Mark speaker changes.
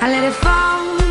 Speaker 1: I let it fall.